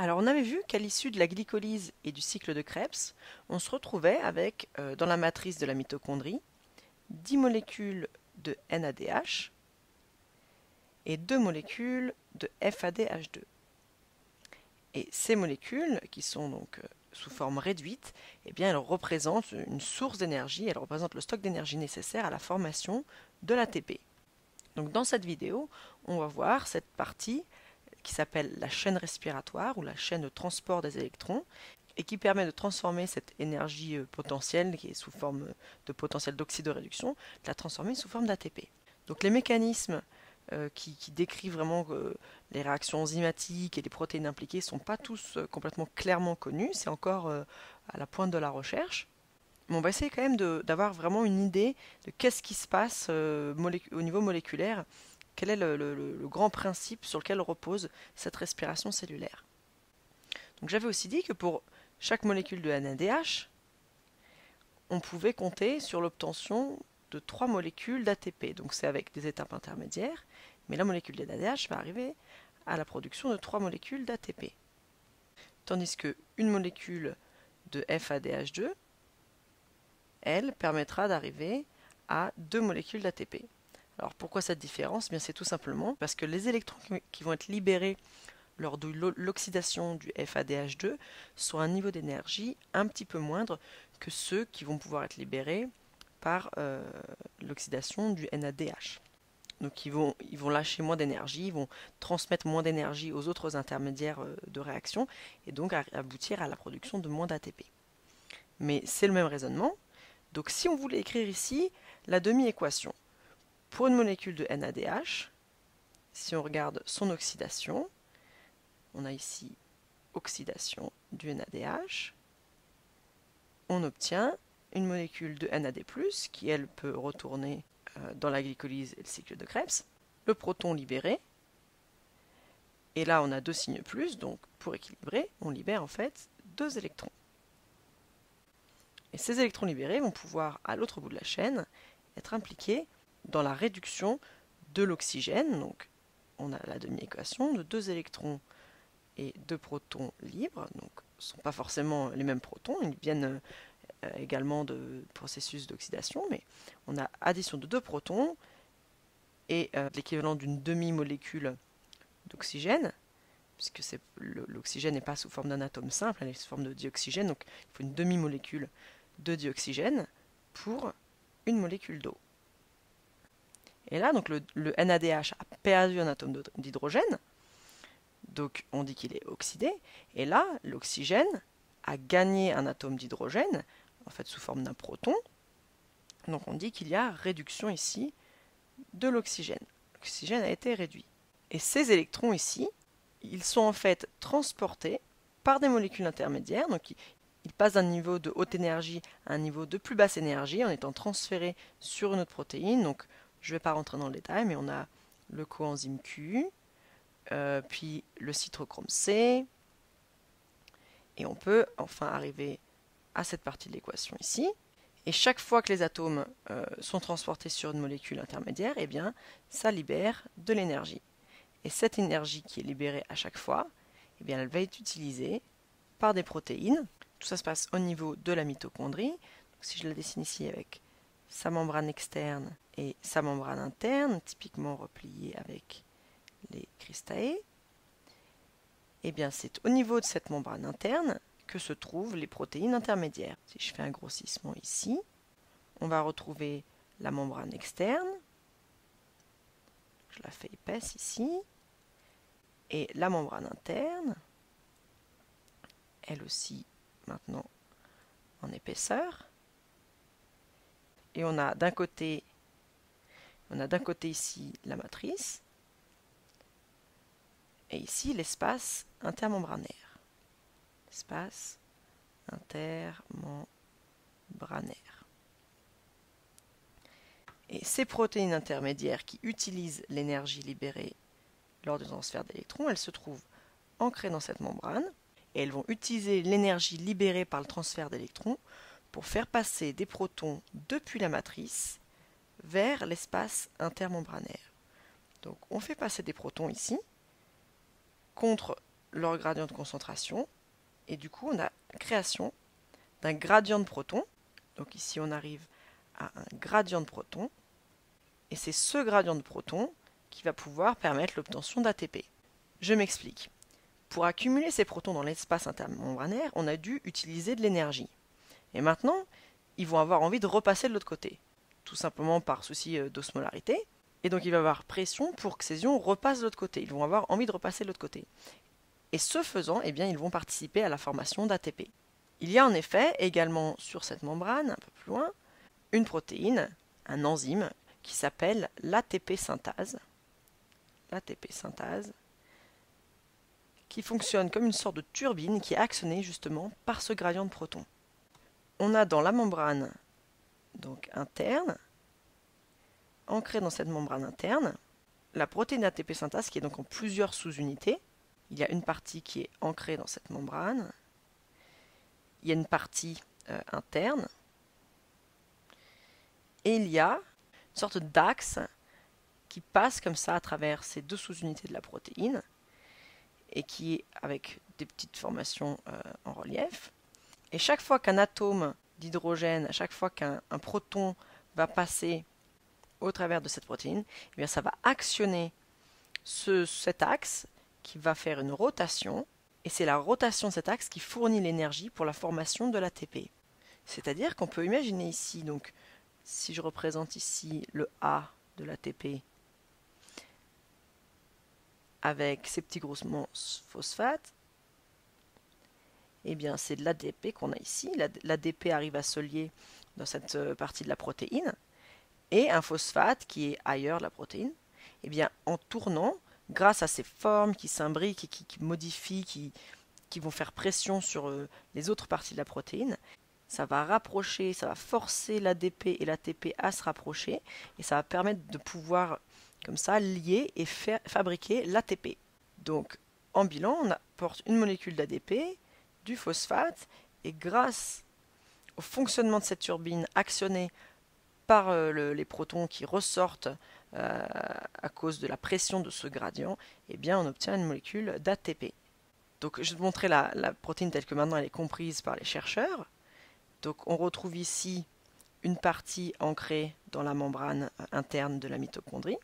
Alors on avait vu qu'à l'issue de la glycolyse et du cycle de Krebs, on se retrouvait avec, euh, dans la matrice de la mitochondrie, 10 molécules de NADH et 2 molécules de FADH2. Et ces molécules, qui sont donc euh, sous forme réduite, eh bien, elles représentent une source d'énergie, elles représentent le stock d'énergie nécessaire à la formation de l'ATP. Donc dans cette vidéo, on va voir cette partie qui s'appelle la chaîne respiratoire ou la chaîne de transport des électrons et qui permet de transformer cette énergie euh, potentielle qui est sous forme de potentiel d'oxydoréduction, de la transformer sous forme d'ATP. Donc les mécanismes euh, qui, décrivent vraiment euh, les réactions enzymatiques et les protéines impliquées ne sont pas tous euh, complètement clairement connus, c'est encore à la pointe de la recherche. Mais on va essayer quand même d'avoir vraiment une idée de qu'est-ce qui se passe au niveau moléculaire, quel est le, grand principe sur lequel repose cette respiration cellulaire. Donc j'avais aussi dit que pour chaque molécule de NADH, on pouvait compter sur l'obtention de trois molécules d'ATP. Donc c'est avec des étapes intermédiaires, mais la molécule de NADH va arriver à la production de trois molécules d'ATP. Tandis qu'une molécule de FADH2, elle, permettra d'arriver à deux molécules d'ATP. Alors pourquoi cette différence? Eh C'est tout simplement parce que les électrons qui vont être libérés lors de l'oxydation du FADH2 sont à un niveau d'énergie un petit peu moindre que ceux qui vont pouvoir être libérés par euh, l'oxydation du NADH. Donc ils vont, ils vont lâcher moins d'énergie, ils vont transmettre moins d'énergie aux autres intermédiaires euh, de réaction et donc aboutir à la production de moins d'ATP. Mais c'est le même raisonnement. Donc si on voulait écrire ici la demi-équation pour une molécule de NADH, si on regarde son oxydation, on a ici oxydation du NADH, on obtient une molécule de NAD+, qui elle peut retourner euh, dans la glycolyse et le cycle de Krebs, le proton libéré, et là on a deux signes plus, donc pour équilibrer, on libère en fait deux électrons. Et ces électrons libérés vont pouvoir, à l'autre bout de la chaîne, être impliqués dans la réduction de l'oxygène. Donc on a la demi-équation de deux électrons et deux protons libres. Donc ce ne sont pas forcément les mêmes protons, ils viennent euh, également de processus d'oxydation, mais on a addition de deux protons et euh, l'équivalent d'une demi-molécule d'oxygène, puisque l'oxygène n'est pas sous forme d'un atome simple, elle est sous forme de dioxygène, donc il faut une demi-molécule de dioxygène pour une molécule d'eau. Et là, donc le, NADH a perdu un atome d'hydrogène, donc on dit qu'il est oxydé, et là, l'oxygène a gagné un atome d'hydrogène, en fait sous forme d'un proton. Donc on dit qu'il y a réduction ici de l'oxygène. L'oxygène a été réduit. Et ces électrons ici, ils sont en fait transportés par des molécules intermédiaires. Donc ils passent d'un niveau de haute énergie à un niveau de plus basse énergie en étant transférés sur une autre protéine. Je ne vais pas rentrer dans le détail, mais on a le coenzyme Q, euh, puis le cytochrome C, et on peut enfin arriver à cette partie de l'équation ici. Et chaque fois que les atomes euh, sont transportés sur une molécule intermédiaire, eh bien, ça libère de l'énergie. Et cette énergie qui est libérée à chaque fois, eh bien, elle va être utilisée par des protéines. Tout ça se passe au niveau de la mitochondrie. si je la dessine ici avec sa membrane externe et sa membrane interne, typiquement repliée avec les cristae, eh bien, c'est au niveau de cette membrane interne que se trouvent les protéines intermédiaires. Si je fais un grossissement ici, on va retrouver la membrane externe. Je la fais épaisse ici. Et la membrane interne, elle aussi maintenant en épaisseur. Et on a d'un côté, ici la matrice, et ici l'espace intermembranaire espace intermembranaire. Et ces protéines intermédiaires qui utilisent l'énergie libérée lors du transfert d'électrons, elles se trouvent ancrées dans cette membrane et elles vont utiliser l'énergie libérée par le transfert d'électrons pour faire passer des protons depuis la matrice vers l'espace intermembranaire. Donc on fait passer des protons ici contre leur gradient de concentration. Et du coup, on a création d'un gradient de protons. Donc ici, on arrive à un gradient de protons. Et c'est ce gradient de protons qui va pouvoir permettre l'obtention d'ATP. Je m'explique. Pour accumuler ces protons dans l'espace intermembranaire, on a dû utiliser de l'énergie. Et maintenant, ils vont avoir envie de repasser de l'autre côté, tout simplement par souci euh, d'osmolarité. Et donc il va y avoir pression pour que ces ions repassent de l'autre côté. Ils vont avoir envie de repasser de l'autre côté. Et ce faisant, eh bien, ils vont participer à la formation d'ATP. Il y a en effet également sur cette membrane, un peu plus loin, une protéine, un enzyme, qui s'appelle l'ATP synthase. L'ATP synthase, qui fonctionne comme une sorte de turbine qui est actionnée justement par ce gradient de protons. On a dans la membrane donc interne, ancrée dans cette membrane interne, la protéine ATP synthase qui est donc en plusieurs sous-unités. Il y a une partie qui est ancrée dans cette membrane, il y a une partie euh, interne, et il y a une sorte d'axe qui passe comme ça à travers ces deux sous-unités de la protéine, et qui est avec des petites formations euh, en relief. Et chaque fois qu'un atome d'hydrogène, à chaque fois qu'un proton va passer au travers de cette protéine, eh bien ça va actionner ce, cet axe qui va faire une rotation, et c'est la rotation de cet axe qui fournit l'énergie pour la formation de l'ATP. C'est-à-dire qu'on peut imaginer ici, donc si je représente ici le A de l'ATP avec ces petits grossements phosphates, eh bien c'est de l'ADP qu'on a ici. L'ADP arrive à se lier dans cette euh, partie de la protéine, et un phosphate qui est ailleurs de la protéine, eh bien en tournant, grâce à ces formes qui s'imbriquent et qui, modifient, qui, vont faire pression sur euh, les autres parties de la protéine, ça va rapprocher, ça va forcer l'ADP et l'ATP à se rapprocher, et ça va permettre de pouvoir comme ça, lier et faire, fabriquer l'ATP. Donc, en bilan, on apporte une molécule d'ADP, phosphate, et grâce au fonctionnement de cette turbine actionnée par euh, les protons qui ressortent euh, à cause de la pression de ce gradient, eh bien, on obtient une molécule d'ATP. Donc, je vais te montrer la, la protéine telle que maintenant elle est comprise par les chercheurs. Donc, on retrouve ici une partie ancrée dans la membrane interne de la mitochondrie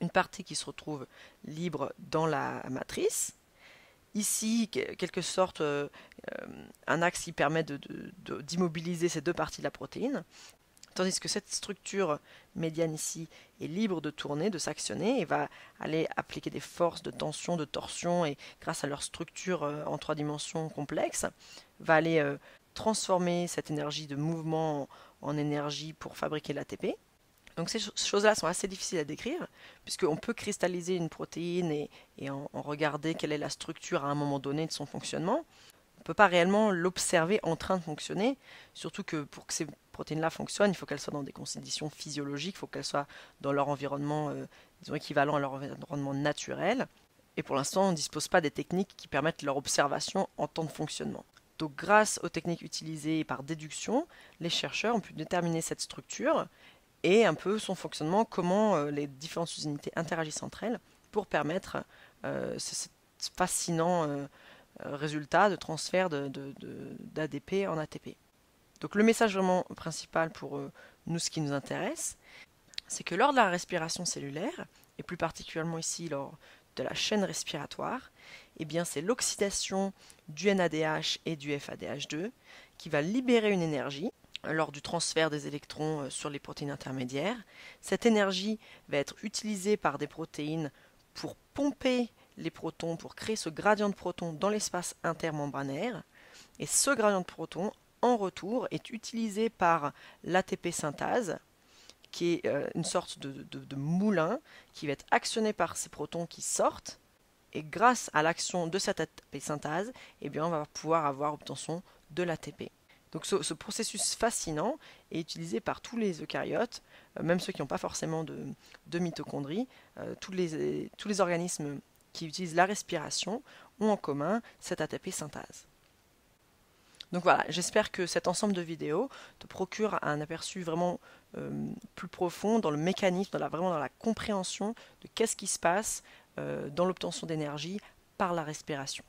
une partie qui se retrouve libre dans la matrice. Ici, quelque sorte, euh, euh, un axe qui permet d'immobiliser ces deux parties de la protéine, tandis que cette structure médiane ici est libre de tourner, de s'actionner, et va aller appliquer des forces de tension, de torsion, et grâce à leur structure euh, en trois dimensions complexe, va aller transformer cette énergie de mouvement en énergie pour fabriquer l'ATP. Donc ces choses-là sont assez difficiles à décrire, puisqu'on peut cristalliser une protéine et, en, regarder quelle est la structure à un moment donné de son fonctionnement. On ne peut pas réellement l'observer en train de fonctionner, surtout que pour que ces protéines-là fonctionnent, il faut qu'elles soient dans des conditions physiologiques, il faut qu'elles soient dans leur environnement, euh, disons, équivalent à leur environnement naturel. Et pour l'instant, on ne dispose pas des techniques qui permettent leur observation en temps de fonctionnement. Donc grâce aux techniques utilisées par déduction, les chercheurs ont pu déterminer cette structure et un peu son fonctionnement, comment euh, les différentes unités interagissent entre elles pour permettre euh, ce, fascinant euh, résultat de transfert d'ADP en ATP. Donc le message vraiment principal pour nous, ce qui nous intéresse, c'est que lors de la respiration cellulaire, et plus particulièrement ici lors de la chaîne respiratoire, eh bien c'est l'oxydation du NADH et du FADH2 qui va libérer une énergie lors du transfert des électrons euh, sur les protéines intermédiaires. Cette énergie va être utilisée par des protéines pour pomper les protons, pour créer ce gradient de protons dans l'espace intermembranaire. Et ce gradient de protons, en retour, est utilisé par l'ATP synthase, qui est euh, une sorte de, moulin qui va être actionné par ces protons qui sortent. Et grâce à l'action de cette ATP synthase, eh bien, on va pouvoir avoir obtention de l'ATP. Donc ce, processus fascinant est utilisé par tous les eucaryotes, euh, même ceux qui n'ont pas forcément de, mitochondries. Euh, tous, les, organismes qui utilisent la respiration ont en commun cette ATP synthase. Donc voilà, j'espère que cet ensemble de vidéos te procure un aperçu vraiment euh, plus profond dans le mécanisme, dans la, vraiment dans la compréhension de qu'est-ce qui se passe dans l'obtention d'énergie par la respiration.